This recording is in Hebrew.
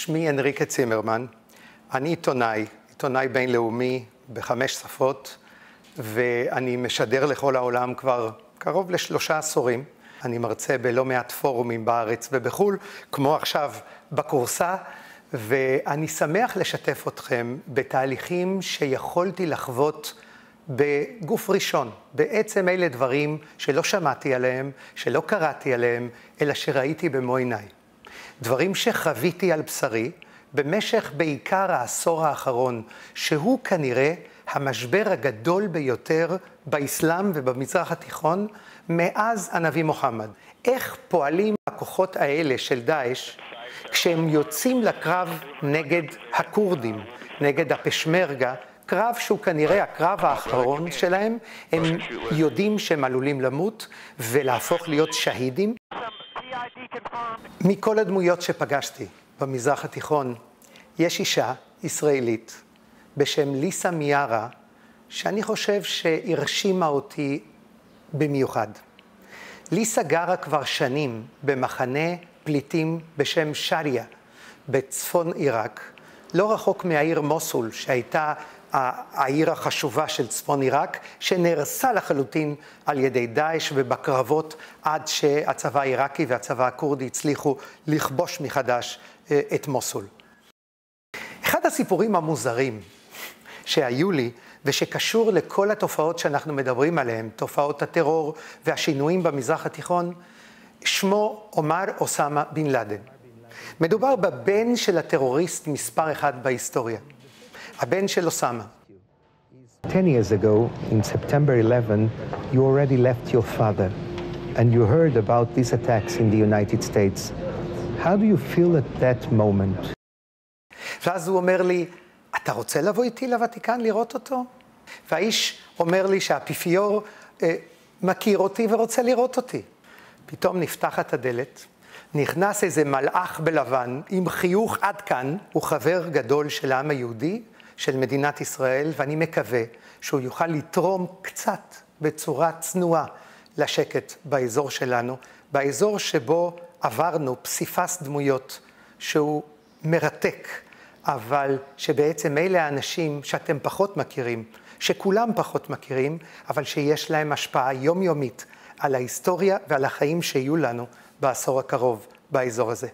שמי הנריקה צימרמן, אני עיתונאי, עיתונאי בינלאומי בחמש שפות, ואני משדר לכל העולם כבר קרוב לשלושה עשורים. אני מרצה בלא מעט פורומים בארץ ובחו"ל, כמו עכשיו בקורסה, ואני שמח לשתף אתכם בתהליכים שיכולתי לחוות בגוף ראשון. בעצם אלה דברים שלא שמעתי עליהם, שלא קראתי עליהם, אלא שראיתי במו עיניי. דברים שחוויתי על בשרי במשך בעיקר העשור האחרון, שהוא כנראה המשבר הגדול ביותר באסלאם ובמזרח התיכון מאז הנביא מוחמד. איך פועלים הכוחות האלה של דאעש כשהם יוצאים לקרב נגד הכורדים, נגד הפשמרגה, קרב שהוא כנראה הקרב האחרון שלהם, הם יודעים שהם עלולים למות ולהפוך להיות שהידים. מכל הדמויות שפגשתי במזרח התיכון, יש אישה ישראלית בשם ליסה מיארה, שאני חושב שהרשימה אותי במיוחד. ליסה גרה כבר שנים במחנה פליטים בשם שריה, בצפון עיראק, לא רחוק מהעיר מוסול, שהייתה העיר החשובה של צפון עיראק, שנהרסה לחלוטין על ידי דאעש ובקרבות עד שהצבא העיראקי והצבא הכורדי הצליחו לכבוש מחדש אה, את מוסול. אחד הסיפורים המוזרים שהיו לי ושקשור לכל התופעות שאנחנו מדברים עליהן, תופעות הטרור והשינויים במזרח התיכון, שמו עומר אוסמה בן לאדן. מדובר בבן של הטרוריסט מספר אחד בהיסטוריה, הבן של אוסמה. Ten years ago, in September 11, you already left your father, and you heard about these attacks in the United States. How do you feel at that moment? ואז הוא אומר לי, אתה רוצה לבוא איתי לוותיקן לראות אותו? והאיש אומר לי שהאפיפיור אה, מכיר אותי ורוצה לראות אותי. פתאום נפתחת הדלת, נכנס איזה מלאך בלבן עם חיוך עד כאן, הוא חבר גדול של העם היהודי, של מדינת ישראל, ואני מקווה שהוא יוכל לתרום קצת בצורה צנועה לשקט באזור שלנו, באזור שבו עברנו פסיפס דמויות שהוא מרתק, אבל שבעצם אלה האנשים שאתם פחות מכירים, שכולם פחות מכירים, אבל שיש להם השפעה יומיומית על ההיסטוריה ועל החיים שיהיו לנו בעשור הקרוב באזור הזה.